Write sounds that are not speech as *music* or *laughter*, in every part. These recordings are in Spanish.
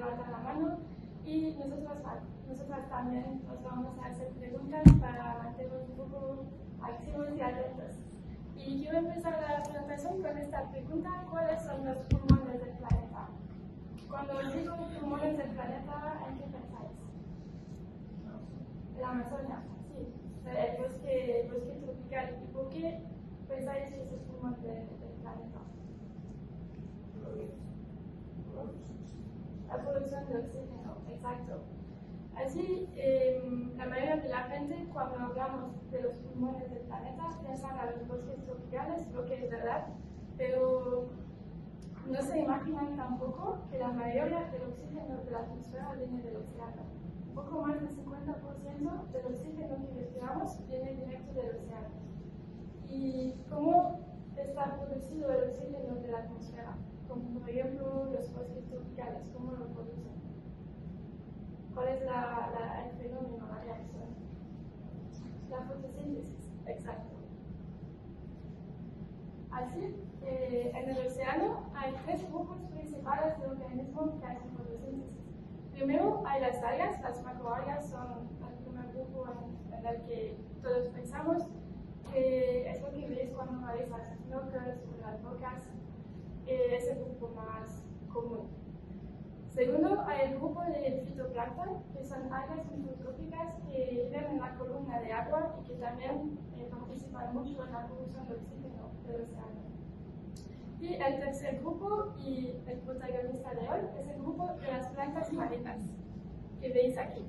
levantar la mano y nosotros, nosotras también os vamos a hacer preguntas para mantenernos un poco activos y atentos. Y quiero empezar la presentación con esta pregunta, ¿cuáles son los pulmones del planeta? Cuando digo pulmones del planeta, ¿en qué pensáis? El Amazonas, sí, el bosque, el bosque tropical. ¿Y por qué pensáis que es el pulmón del planeta? La producción de oxígeno, exacto. Así, eh, la mayoría de la gente, cuando hablamos de los pulmones del planeta, piensan a los bosques tropicales, lo que es verdad, pero no se imaginan tampoco que la mayoría del oxígeno de la atmósfera viene del océano. Un poco más del 50% del oxígeno que respiramos viene directo del océano. ¿Y cómo está producido el oxígeno de la atmósfera? Como por ejemplo los bosques tropicales, ¿cómo lo producen? ¿Cuál es la, la, el fenómeno, la reacción? La fotosíntesis, exacto. Así, eh, en el océano hay tres grupos principales de organismos que hacen fotosíntesis. Primero hay las algas, las macroalgas son el primer grupo en, el que todos pensamos, que es lo que veis cuando realizas snorkels o las rocas es el grupo más común. Segundo, hay el grupo de fitoplancton, que son algas microscópicas que viven en la columna de agua y que también eh, participan mucho en la producción de oxígeno del océano. Y el tercer grupo, y el protagonista de hoy, es el grupo de las plantas marinas, que veis aquí.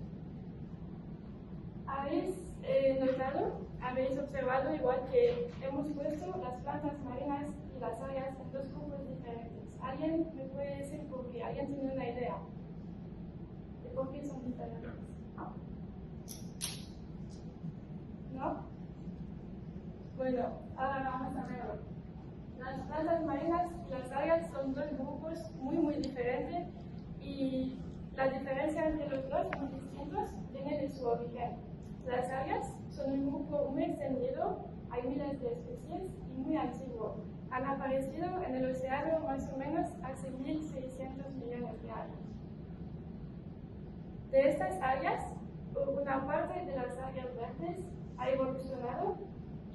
¿Habéis eh, notado, habéis observado igual que hemos puesto las plantas marinas las algas en dos grupos diferentes? ¿Alguien me puede decir por qué? ¿Alguien tiene una idea de por qué son diferentes? ¿No? Bueno, ahora vamos a verlo. Las plantas marinas y las algas son dos grupos muy, muy diferentes y la diferencia entre los dos, muy distintos, viene de su origen. Las algas son un grupo muy extendido, hay miles de especies y muy antiguo. Han aparecido en el océano más o menos hace 1.600 millones de años. De estas algas, una parte de las algas verdes ha evolucionado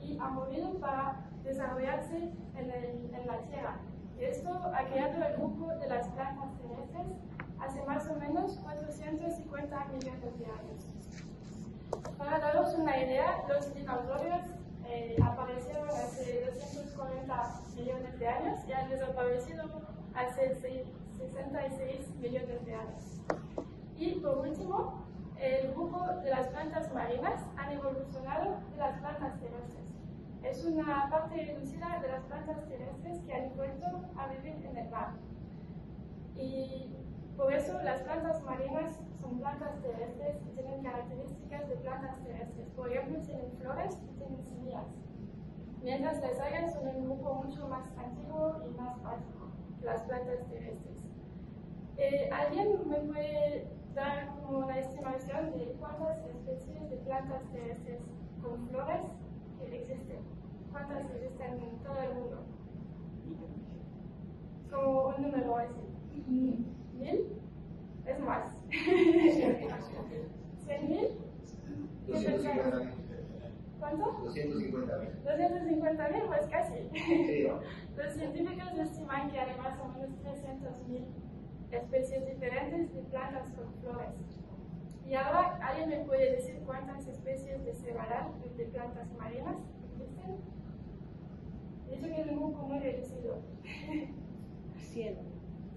y ha movido para desarrollarse en, el, en la Tierra. Esto ha creado el grupo de las plantas terrestres hace más o menos 450 millones de años. Para daros una idea, los dinosaurios eh, aparecieron hace 240 millones de años y han desaparecido hace 66 millones de años. Y por último, el grupo de las plantas marinas han evolucionado de las plantas terrestres. Es una parte reducida de las plantas terrestres que han vuelto a vivir en el mar. Y por eso las plantas marinas son plantas terrestres y tienen características de plantas terrestres. Por ejemplo, tienen flores y tienen semillas. Mientras las algas son un grupo mucho más antiguo y más básico que las plantas terrestres. Eh, ¿Alguien me puede dar como una estimación de cuántas especies de plantas terrestres con flores que existen? ¿Cuántas existen en todo el mundo? Como un número así. ¿Mil? Es más. ¿Cien mil? ¿Cuánto? 250 mil. 250 mil, pues casi. *laughs* Los científicos estiman que hay más o menos 300 mil especies diferentes de plantas con flores. Y ahora, ¿alguien me puede decir cuántas especies de cebaral, de plantas marinas, existen? Dicho que grupo muy reducido. 100.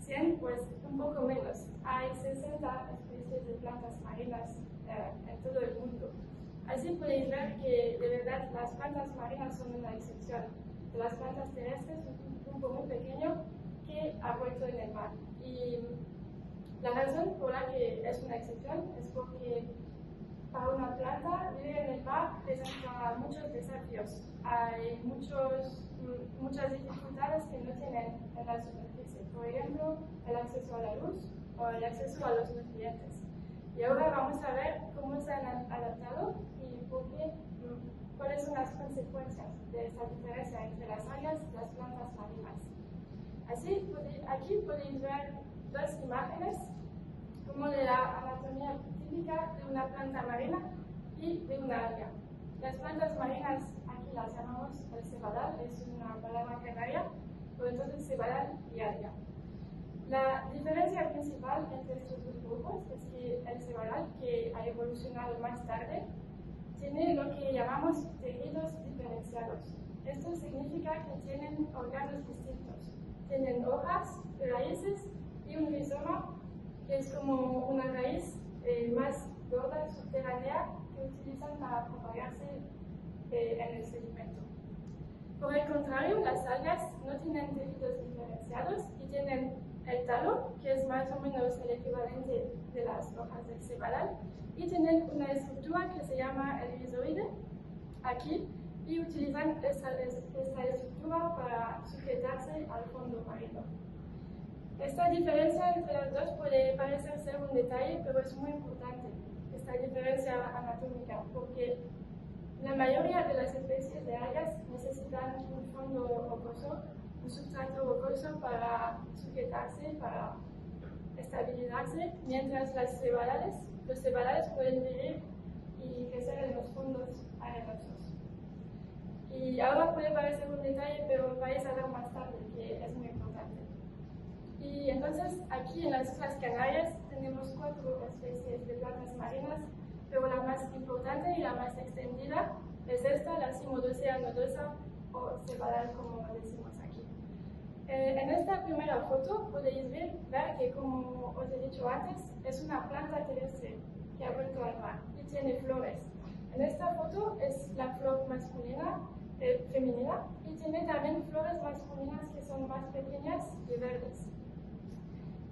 100, pues un poco menos. Hay 60 especies de plantas marinas eh, en todo el mundo. Así podéis ver que de verdad las plantas marinas son una excepción. Las plantas terrestres, un grupo muy pequeño que ha vuelto en el mar. Y la razón por la que es una excepción es porque para una planta vivir en el mar presenta muchos desafíos. Hay muchos, muchas dificultades que no tienen en la superficie. Por ejemplo, el acceso a la luz o el acceso a los nutrientes. Y ahora vamos a ver cómo se han adaptado y por qué, cuáles son las consecuencias de esta diferencia entre las algas las plantas marinas. Así, aquí podéis ver dos imágenes como de la anatomía típica de una planta marina y de una alga. Las plantas marinas, aquí las llamamos el cebadal, es una palabra canaria, entonces cebadal y alga. La diferencia principal entre estos dos grupos es que el cebadal, que ha evolucionado más tarde, tiene lo que llamamos tejidos diferenciados. Esto significa que tienen órganos distintos. Tienen hojas, raíces y un rizoma, que es como una raíz eh, más gorda, subterránea, que utilizan para propagarse eh, en el sedimento. Por el contrario, las algas no tienen tejidos diferenciados y tienen el talo, que es más o menos el equivalente de las hojas del cebadal, y tienen una estructura que se llama el rizoide, aquí, y utilizan esta, estructura para sujetarse al fondo marino. Esta diferencia entre las dos puede parecer ser un detalle, pero es muy importante, esta diferencia anatómica, porque la mayoría de las especies de algas necesitan un fondo rocoso, un sustrato rocoso para sujetarse, para estabilizarse, mientras las cebadales, los cebadales pueden vivir y crecer en los fondos arenosos. Y ahora puede parecer un detalle, pero vais a ver más tarde que es muy importante. Y entonces aquí en las Islas Canarias tenemos cuatro especies de plantas marinas, pero la más importante y la más extendida es esta, la Cimodocea nodosa o cebadal como decimos aquí. Eh, en esta primera foto podéis ver, ver, que como os he dicho antes, es una planta terrestre que ha vuelto al mar y tiene flores. En esta foto es la flor masculina eh, femenina y tiene también flores masculinas que son más pequeñas y verdes.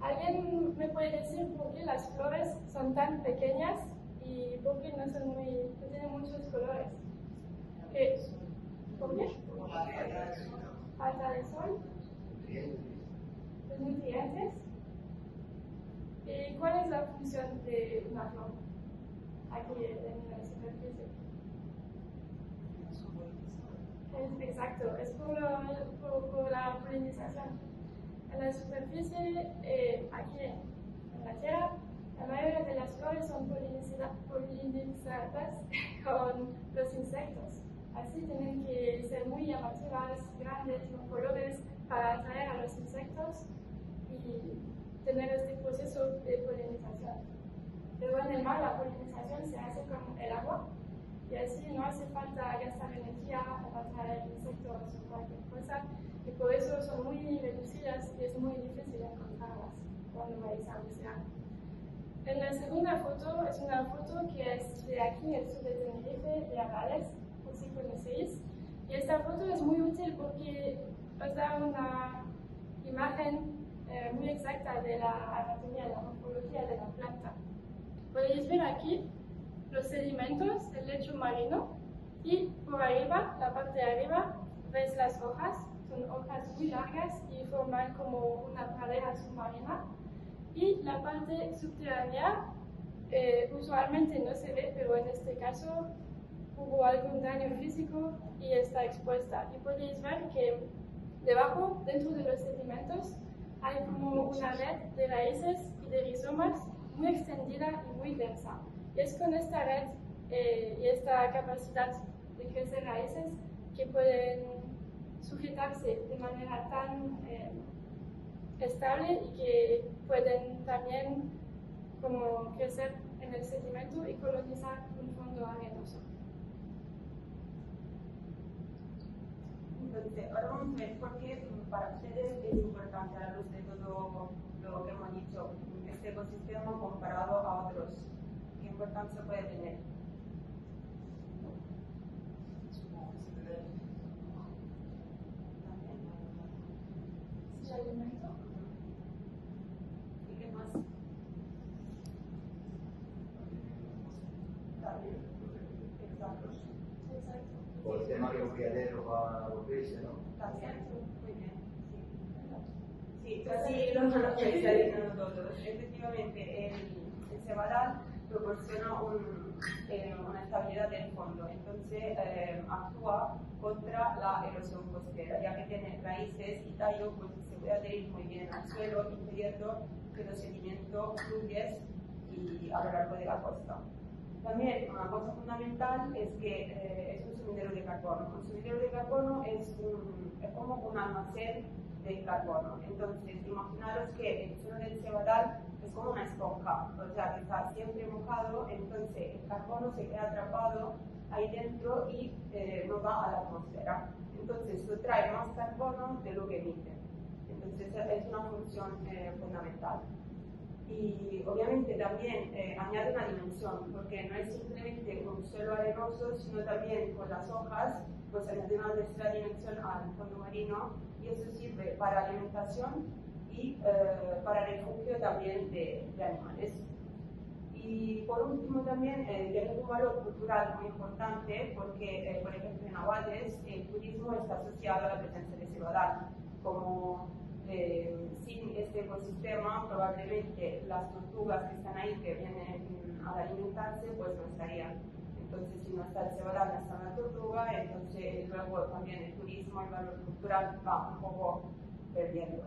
¿Alguien me puede decir por qué las flores son tan pequeñas y no, son muy, no tienen muchos colores? ¿Qué? ¿Por qué? Falta de sol. Los nutrientes. ¿Y cuál es la función de una flor aquí en la superficie? Es, exacto, es por, por, por, la polinización. En la superficie, eh, aquí en la Tierra, la mayoría de las flores son polinizadas *laughs* con los insectos. Así tienen que ser muy llamativas, grandes, con colores, para atraer a los insectos y tener este proceso de polinización. Pero en el mar la polinización se hace con el agua y así no hace falta gastar energía para atraer insectos o cualquier cosa y por eso son muy reducidas y es muy difícil encontrarlas cuando vais a. En la segunda foto es una foto que es de aquí, el sur de Tenerife, de Arales, por si conocéis. Y esta foto es muy útil porque os da una imagen eh, muy exacta de la anatomía, la morfología de la planta. Podéis ver aquí los sedimentos, el lecho marino, y por arriba, la parte de arriba, ves las hojas, son hojas muy largas y forman como una pradera submarina. Y la parte subterránea, eh, usualmente no se ve, pero en este caso hubo algún daño físico y está expuesta. Y podéis ver que debajo, dentro de los sedimentos, hay como una red de raíces y de rizomas muy extendida y muy densa. Y es con esta red eh, y esta capacidad de crecer raíces que pueden sujetarse de manera tan eh, estable y que pueden también como crecer en el sedimento y colonizar un fondo arenoso. Entonces, ahora vamos a ver por qué para ustedes es importante a la luz de todo lo que hemos dicho este ecosistema comparado a otros. ¿Qué importancia puede tener? ¿Sí, alimento? ¿Y qué más? También. Exacto. Exacto. Por el tema que los criaderos para los peces, ¿no? También. Muy bien. Sí, sí así lo lo que está diciendo todos. Efectivamente, el, el proporciona un, eh, una estabilidad del fondo, entonces eh, actúa contra la erosión costera, ya que tiene raíces y tallo, pues se puede adherir muy bien al suelo, impidiendo que los sedimentos fluyen y a lo largo de la costa. También una cosa fundamental es que eh, es un sumidero de carbono. Un sumidero de carbono es, es como un almacén de carbono. Entonces, imaginaros que el suelo del cebadal es como una esponja, o sea, que está siempre mojado, entonces el carbono se queda atrapado ahí dentro y eh, no va a la atmósfera. Entonces, eso trae más carbono de lo que emite. Entonces, es una función eh, fundamental. Y obviamente también eh, añade una dimensión, porque no es simplemente un suelo arenoso, sino también con las hojas, pues añade una tercera dimensión al fondo marino y eso sirve para alimentación y eh, para refugio también de, animales. Y por último también eh, tiene un valor cultural muy importante porque, eh, por ejemplo, en Aguades el turismo está asociado a la presencia de cebadal. Como sin este ecosistema probablemente las tortugas que están ahí, que vienen a alimentarse, pues no estarían. Entonces, si no está el cebadal, no está la tortuga, entonces luego también el turismo, el valor cultural va un poco perdiendo.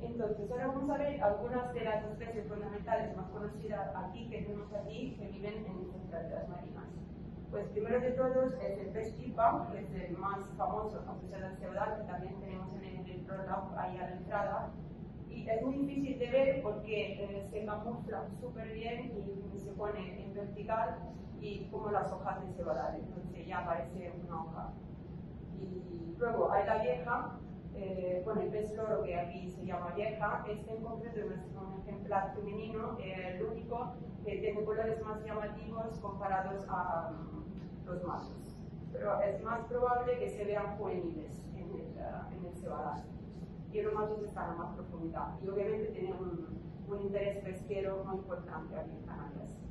Entonces, ahora vamos a ver algunas de las especies fundamentales más conocidas aquí, que tenemos aquí, que viven en nuestras praderas marinas. Pues primero de todos es el pipa, que es el más famoso asociado al cebadal, que también tenemos en el, el ahí a la entrada. Y es muy difícil de ver porque eh, se camufla súper bien y se pone en vertical y como las hojas de cebadal, entonces ya aparece una hoja. Y luego hay la vieja, eh, con el pez loro que aquí se llama vieja, este en concreto es un ejemplar femenino, el único que tiene colores más llamativos comparados a um, los machos. Pero es más probable que se vean juveniles en el, uh, en el cebadal. Y los machos están a más profundidad. Y obviamente tienen un, un interés pesquero muy importante aquí en Canarias.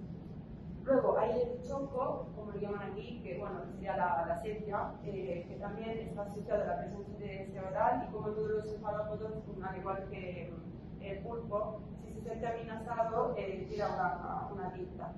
Luego hay el choco, como lo llaman aquí, que bueno, sería la, la sepia, eh, que también está asociado a la presencia de cebadal y como todos los cefalópodos, al igual que el pulpo, si se siente amenazado, eh, tira una, una tinta.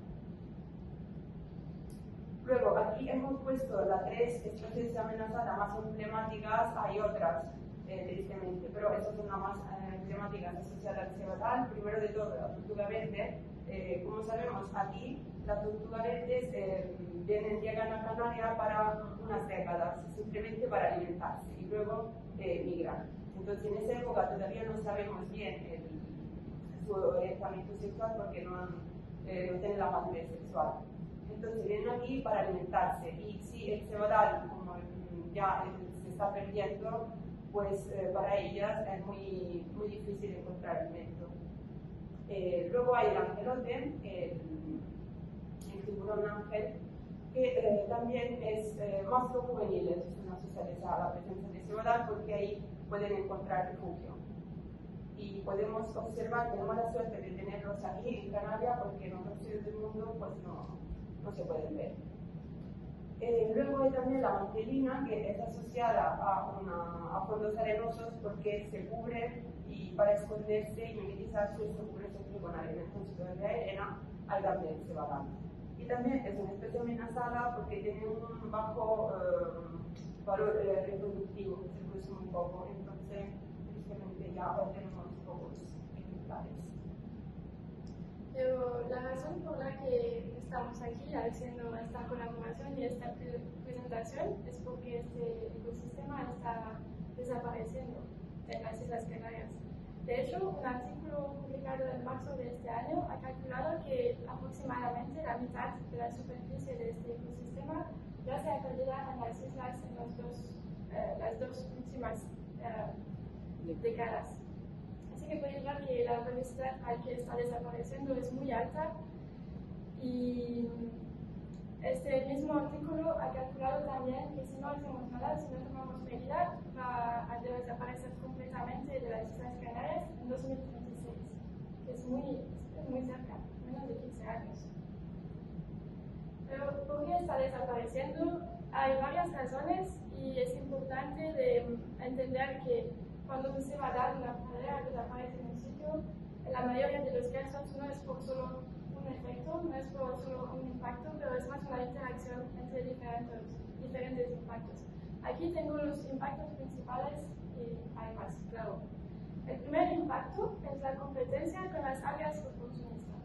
Luego, aquí hemos puesto las tres especies amenazadas más emblemáticas, hay otras, eh, tristemente, pero esas son las más eh, emblemáticas asociadas al cebadal. Primero de todo, la tortuga verde. Eh, como sabemos, aquí las tortugas eh, vienen, llegan a Canarias para unas décadas, simplemente para alimentarse y luego eh, migran. Entonces, en esa época todavía no sabemos bien el, su orientamiento sexual porque no, eh, no tienen la madurez sexual. Entonces, vienen aquí para alimentarse y si el cebadal, como ya se está perdiendo, pues eh, para ellas es muy, muy difícil encontrar alimento. Eh, luego hay el angelote, el, el tiburón ángel, que eh, también es eh, que juvenil, es una socializada a la presencia de cebadal porque ahí pueden encontrar refugio. Y podemos observar, tenemos la suerte de tenerlos aquí en Canarias porque en otros sitios del mundo pues no, no se pueden ver. Eh, luego hay también la mantelina, que es asociada a, una, a, fondos arenosos porque se cubre y para esconderse y mimetizarse se cubre con arena. Entonces, donde hay arena, ahí también se va dando. También es una especie amenazada porque tiene un bajo eh, valor eh, reproductivo, se produce muy poco. Entonces, tristemente ya tenemos pocos ejemplares. Pero la razón por la que estamos aquí haciendo esta colaboración y esta presentación es porque este ecosistema está desapareciendo en las Islas Canarias. De hecho, un artículo publicado en marzo de este año ha calculado que aproximadamente la mitad de la superficie de este ecosistema ya se ha perdido en las islas en los dos, eh, las dos últimas eh, décadas. Así que puede ver que la velocidad al que está desapareciendo es muy alta y este mismo artículo ha calculado también que si no hacemos nada, si no tomamos medidas, va a desaparecer completamente de las Islas Canarias en 2036, que es muy, es muy cerca, menos de 15 años. Pero ¿por qué está desapareciendo? Hay varias razones y es importante de entender que cuando se va a dar una pradera que desaparece en un sitio, en la mayoría de los casos no es por solo efecto, no es por solo un impacto, pero es más una interacción entre diferentes, diferentes impactos. Aquí tengo los impactos principales hay más, claro. El primer impacto es la competencia con las algas oportunistas.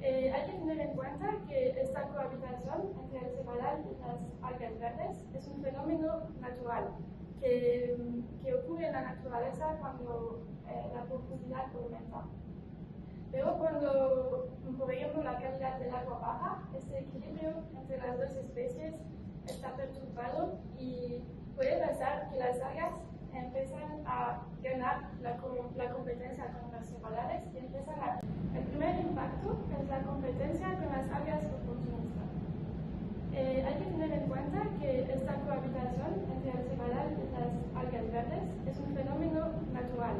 Eh, hay que tener en cuenta que esta cohabitación entre el cebadal y las algas verdes es un fenómeno natural que, que ocurre en la naturaleza cuando eh, la profundidad aumenta. Pero cuando, por ejemplo, la calidad del agua baja, este equilibrio entre las dos especies está perturbado y puede pasar que las algas empiezan a ganar la, la competencia con las cebadales y empiezan a... El primer impacto es la competencia con las algas oportunistas. Eh, hay que tener en cuenta que esta cohabitación entre el cebadal y las algas verdes es un fenómeno natural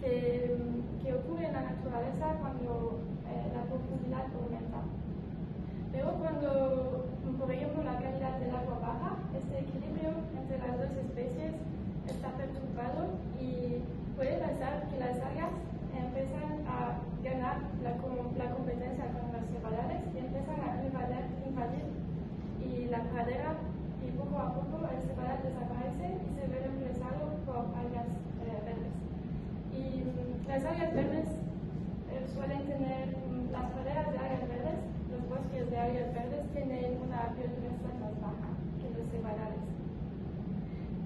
que, que ocurre en la naturaleza cuando eh, la profundidad aumenta. Pero cuando, por ejemplo, la calidad del agua baja, este equilibrio entre las dos especies está perturbado y puede pasar que las algas empiezan a ganar la, la competencia con las cebadales y empiezan a invadir, invadir y la pradera y poco a poco el cebadal desaparece y se ve reemplazado por algas eh, verdes. Y mm, las algas verdes eh, suelen tener, mm, las praderas de algas verdes, los bosques de algas verdes tienen una biodiversidad más baja que los cebadales.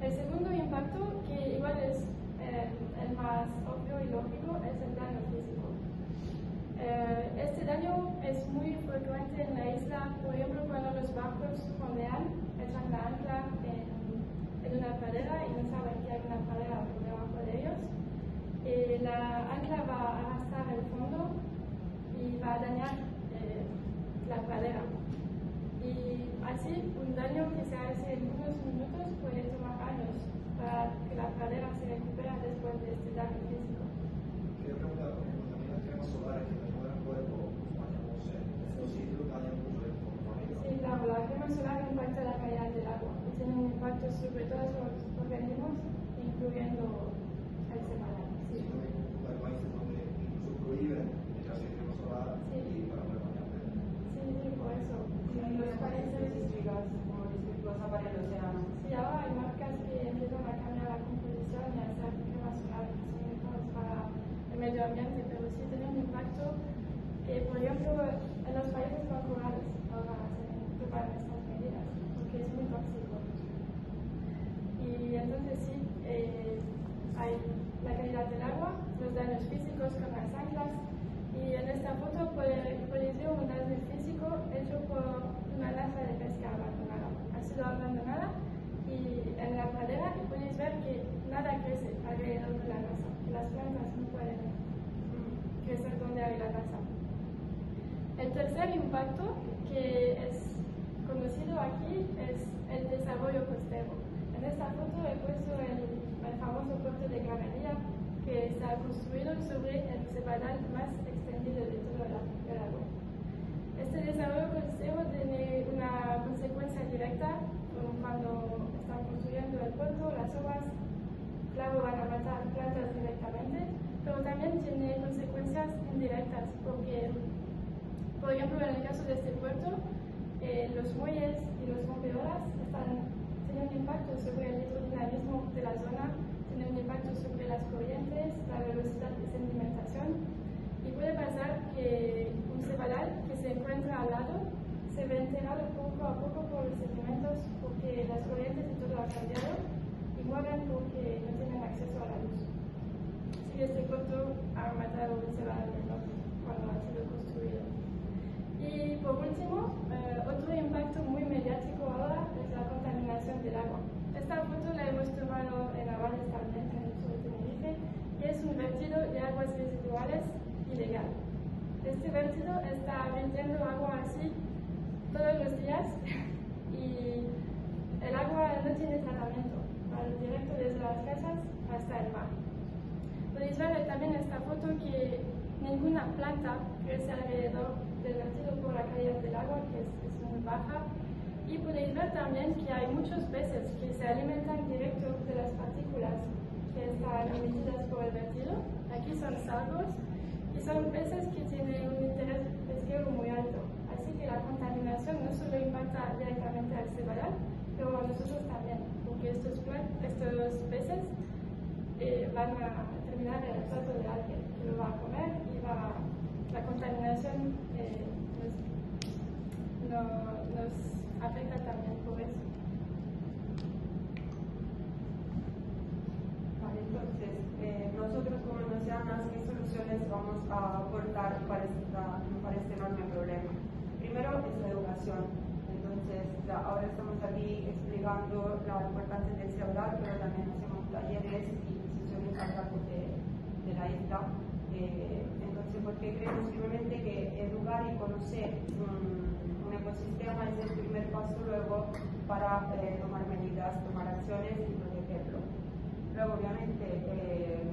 El segundo impacto, que igual es eh, el más obvio y lógico, es el daño físico. Eh, este daño es muy frecuente en la isla, por ejemplo, cuando los barcos fondean, echan la ancla en, en una pradera y no saben que hay una pradera debajo de ellos. Eh, la ancla va a arrastrar el fondo y va a dañar eh, la pradera. Y así, un daño que se hace en unos minutos puede tomar años para que la pradera se recupere después de este daño físico. Quería preguntar, por ejemplo, también las cremas solares que mejoran el cuerpo, bañamos en estos sitios, dañan mucho el cuerpo. Sí, claro, la crema solar impacta la calidad del agua y tiene un impacto sobre todos los organismos, incluyendo el cebadal. Sí. Sí, hay países donde incluso prohíben echarse crema solar y para poder bañarte. Sí, sí, por eso. En los países distribuidos, como distribuidos para el océano. Sí, ahora hay marcas que empiezan a cambiar la composición y a hacer cremas solares que son mejores para el medio ambiente, pero sí tiene un impacto que, por ejemplo, en los países con corales ahora se preparan estas medidas, porque es muy tóxico. Y entonces sí, eh, hay la calidad del agua, los daños físicos con las anclas, y en esta foto podéis ver un daño físico hecho por una lanza de pesca abandonada. Ha sido abandonada y en la pradera podéis ver que nada crece alrededor de la que las plantas no pueden mm, crecer donde hay la lanza. El tercer impacto que es conocido aquí es el desarrollo costero. En esta foto he puesto el, el famoso puerto de Granadilla que está construido sobre el cebadal más extendido de toda la lago. Este desarrollo costero tiene una consecuencia directa cuando están construyendo el puerto, las obras, claro, van a matar plantas directamente, pero también tiene consecuencias indirectas porque por ejemplo, en el caso de este puerto, eh, los muelles y los rompeolas están tienen un impacto sobre el hidrodinamismo de la zona, tienen un impacto sobre las corrientes, la velocidad de sedimentación. Pasar que un cebadal que se encuentra al lado se ve enterrado poco a poco por los sedimentos porque las corrientes y todo ha cambiado y mueren porque no tienen acceso a la luz. Sí, este puerto ha matado un norte cuando ha sido construido. Y por último, eh, otro impacto muy mediático ahora es la contaminación del agua. Esta foto la hemos tomado en Avales también, en el sur de Tenerife, y es un vertido de aguas residuales ilegal. Este vertido está vertiendo agua así todos los días y el agua no tiene tratamiento, va directo desde las casas hasta el mar. Podéis ver también esta foto que ninguna planta crece alrededor del vertido por la calidad del agua, que es, es muy baja. Y podéis ver también que hay muchos peces que se alimentan directo de las partículas que están emitidas por el vertido. Aquí son salvos son peces que tienen un interés pesquero muy alto. Así que la contaminación no solo impacta directamente al cebadal, pero a nosotros también, porque estos, peces eh, van a terminar en el plato de alguien que lo va a comer y la contaminación eh, nos, no, nos afecta también por eso. Vale, entonces, eh, Noceanas, ¿qué soluciones vamos a aportar para, esta, para este enorme problema? Primero es la educación. Entonces, ahora estamos aquí explicando la importancia del celular, pero también hacemos talleres y sesiones a cargo de, de la isla. Eh, entonces, porque creemos firmemente que educar y conocer un ecosistema es el primer paso luego para eh, tomar medidas, tomar acciones y protegerlo. Luego, obviamente, eh,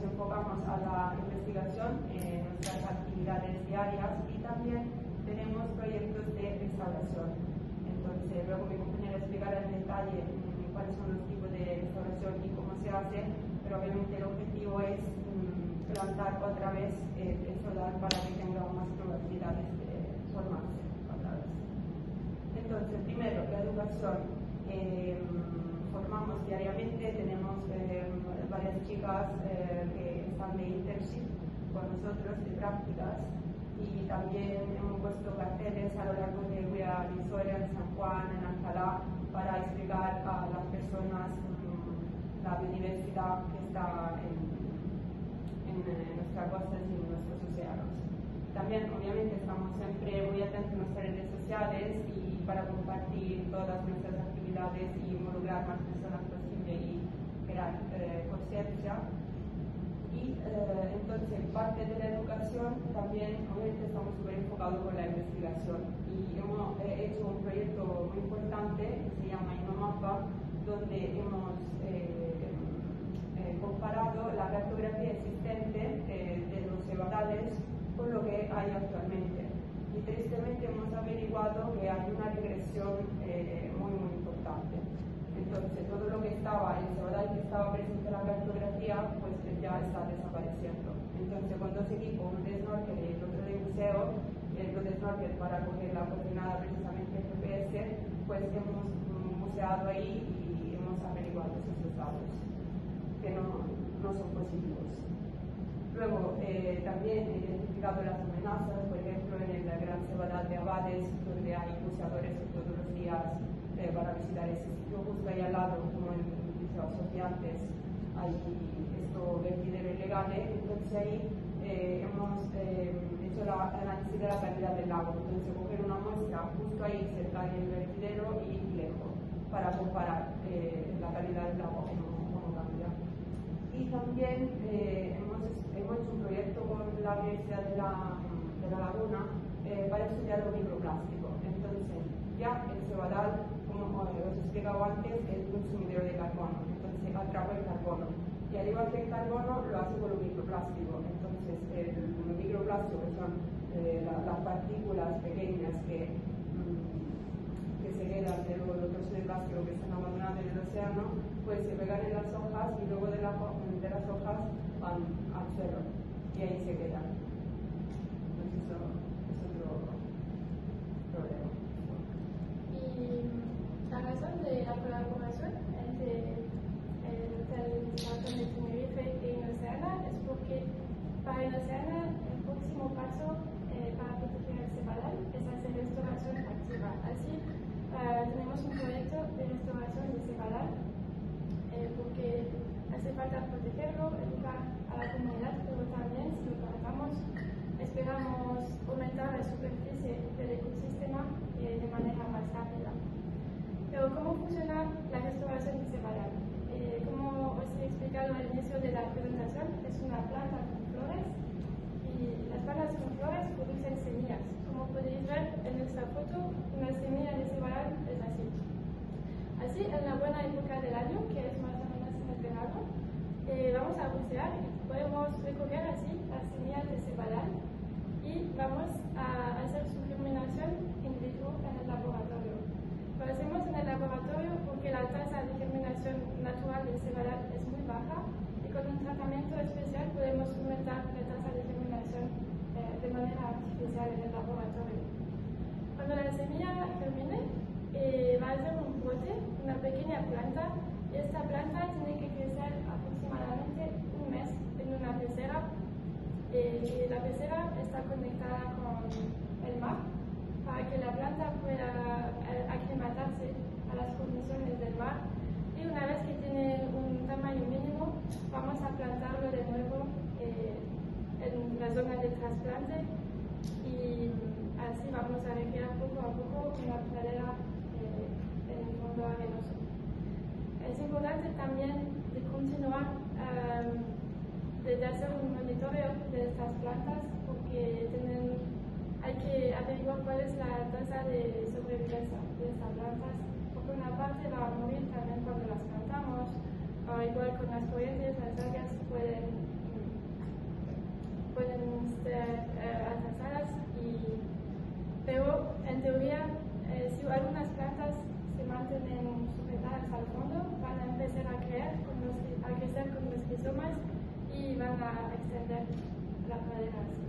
nos enfocamos a la investigación en nuestras actividades diarias y también tenemos proyectos de restauración. Entonces, luego mi compañera explicará en detalle mm, cuáles son los tipos de restauración y cómo se hace, pero obviamente el objetivo es mm, plantar otra vez eh, el solar para que tenga más probabilidades de formarse otra vez. Entonces, primero, la educación. Eh, formamos diariamente, tenemos eh, varias chicas eh, que están de internship con nosotros, de prácticas, y también hemos puesto carteles a lo largo de Guía Visoria, en San Juan, en Alcalá, para explicar a las personas um, la biodiversidad que está en, en, en nuestras costas y en nuestros océanos. También, obviamente, estamos siempre muy atentos a nuestras redes sociales y para compartir todas nuestras actividades y involucrar más personas posible y crear eh, conciencia. Y eh, entonces, parte de la educación, también, obviamente, estamos súper enfocados con la investigación. Y hemos eh, hecho un proyecto muy importante que se llama Innomapa, donde hemos eh, eh, comparado la cartografía existente eh, de los cebadales con lo que hay actualmente. Y tristemente hemos averiguado que hay una regresión eh, muy, muy importante. Entonces, todo lo que estaba, el cebadal que estaba presente en la cartografía, pues ya está desapareciendo. Entonces, cuando seguí con un snorkel y el otro de buceo, el de snorkel para coger la coordenada precisamente GPS, pues hemos buceado ahí y hemos averiguado esos estados, que no, no son positivos. Luego, eh, también identificado las amenazas, por ejemplo, en el Gran Cebadal de Abades, donde hay buceadores todos los días eh, van a visitar ese sitio, justo ahí al lado, como en Liceo Asociantes, hay esto vertedero ilegal, entonces ahí eh, hemos eh, hecho la análisis de la calidad del lago, entonces coger una muestra justo ahí cerca del vertedero y lejos, para comparar eh, la calidad del lago, cómo, cómo cambia. Y también eh, hemos, hecho un proyecto con la Universidad de la, de la Laguna eh, para estudiar lo microplástico. Entonces, ya el cebadal, como os he explicado antes, es consumidor de carbono, entonces atrapa el carbono. Y al igual que el carbono, lo hace con lo microplástico. Entonces, el, el microplástico, que son eh, la, las partículas pequeñas que, mm, que se quedan de los trozos de plástico que están abandonados en el océano, pues se pegan en las hojas y luego de, la, de las hojas van al y ahí se. Entonces eso es otro problema. Y la razón de la colaboración entre el Hotel Hilton de Tenerife y Oceana es porque para Oceana el próximo paso eh, para proteger el cebadal es hacer restauración activa. Así uh, tenemos un proyecto de restauración de cebadal eh, porque hace falta protegerlo, educar a la comunidad, pero también si lo tratamos esperamos aumentar la superficie del ecosistema eh, de manera más rápida. Pero ¿cómo funciona la restauración cebadal? Eh, como os he explicado al inicio de la presentación, es una planta con flores y las plantas con flores producen semillas. Como podéis ver en esta foto, una semilla de cebadal es así. Así, en la buena época del año, que es más o menos en el verano, eh, vamos a bucear y podemos recoger así las semillas de cebadal y vamos a hacer su germinación in vitro en el laboratorio. Lo hacemos en el laboratorio porque la tasa de germinación natural del cebadal es muy baja y con un tratamiento especial podemos aumentar la tasa de germinación eh, de en el laboratorio. Cuando la semilla germine, eh, va a ser un brote, una pequeña planta Y esta planta tiene que crecer aproximadamente un mes en una pecera. Eh, y la pecera está conectada con el mar para que la planta pueda eh, aclimatarse a las condiciones del mar. Y una vez que tiene un tamaño mínimo, vamos a plantarlo de nuevo eh, en la zona de trasplante así vamos a recrear poco a poco una pradera eh, en el fondo arenoso. Es importante también de continuar um, de, de hacer un monitoreo de estas plantas porque tienen, hay que averiguar cuál es la tasa de sobrevivencia de estas plantas porque una parte va a morir también cuando las plantamos o igual con las corrientes las algas pueden pueden ser eh, y en teoría eh, si algunas plantas se mantienen sujetadas al fondo van a empezar a, creer con los, a crecer con los rizomas y van a extender la pradera así.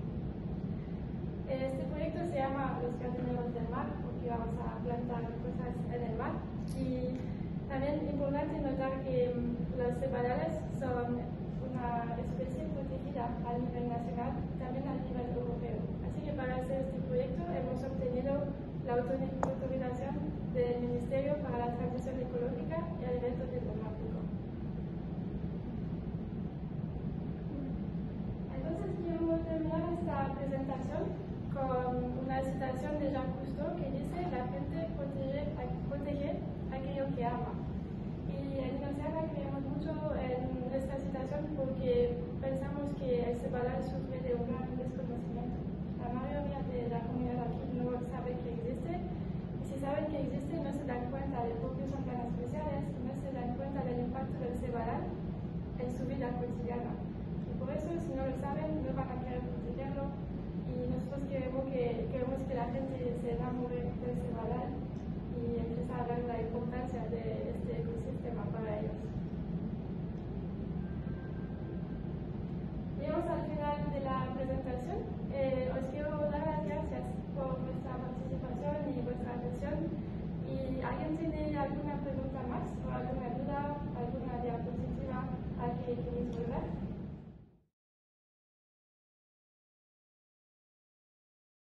Este proyecto se llama Los Jardineros del Mar porque vamos a plantar cosas en el mar y también es importante notar que mm, los cebalales son una especie protegida a nivel nacional y también a nivel europeo. Así que para hacer este la autorización del Ministerio para la Transición Ecológica y Alimentos Demográfico. Entonces quiero terminar esta presentación con una citación de Jacques Cousteau que dice la gente protege, aquello que ama. Y en Inglaterra creemos empecé a mover ese balón y empecé a hablar la importancia de este ecosistema para ellos. Llegamos al final de la presentación. Eh, os quiero dar las gracias por vuestra participación y vuestra atención. ¿Y alguien tiene alguna pregunta?